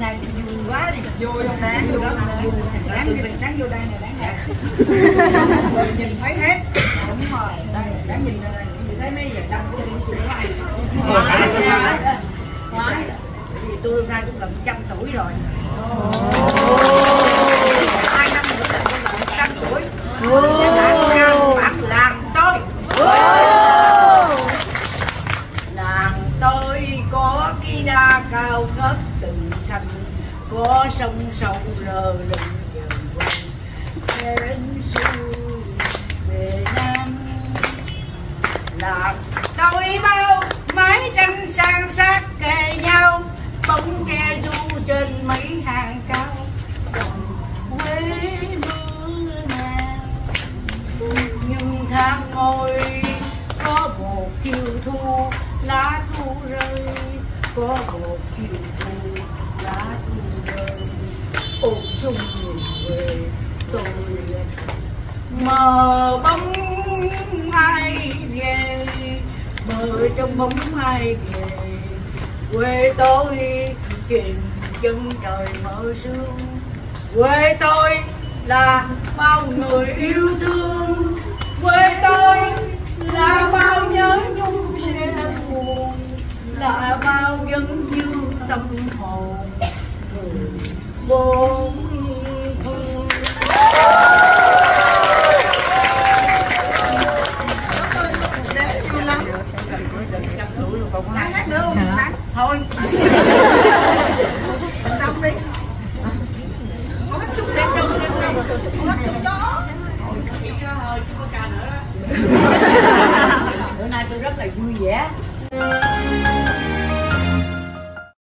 nay vui quá đi. Vui không đáng vô đó. Đáng nhìn đáng vô đây này đáng đẹp nhìn thấy hết. Đúng rồi. Đây đáng nhìn đây thấy mấy giờ đăng của tôi tôi nói tôi ra cũng gần trăm tuổi rồi hai năm nữa là tôi gần trăm tuổi sẽ làm cao bản làng tôi làng tôi có cái đa cao cấp từng xanh có sông sâu lờ lững dần quanh. Đến xuôi về nam, làm tôi bao mái tranh sang sát kề nhau. Bóng che du trên mấy hàng cao đồng quê mưa ngàn nhưng tháng ngồi, có một chiều thu, lá thu rơi có một chiều thu lá thu rơi ôm sung về tôi mờ bóng ai về mờ trong bóng ai về quê tôi kìm chân trời mở sương quê tôi là bao người yêu thương. hồng để vui lắm trăm tuổi rồi còn hát hát được thôi tâm đi có hát chung đêm đâu có hát chung chó hơi chứ có ca nữa bữa nay tôi rất là vui vẻ.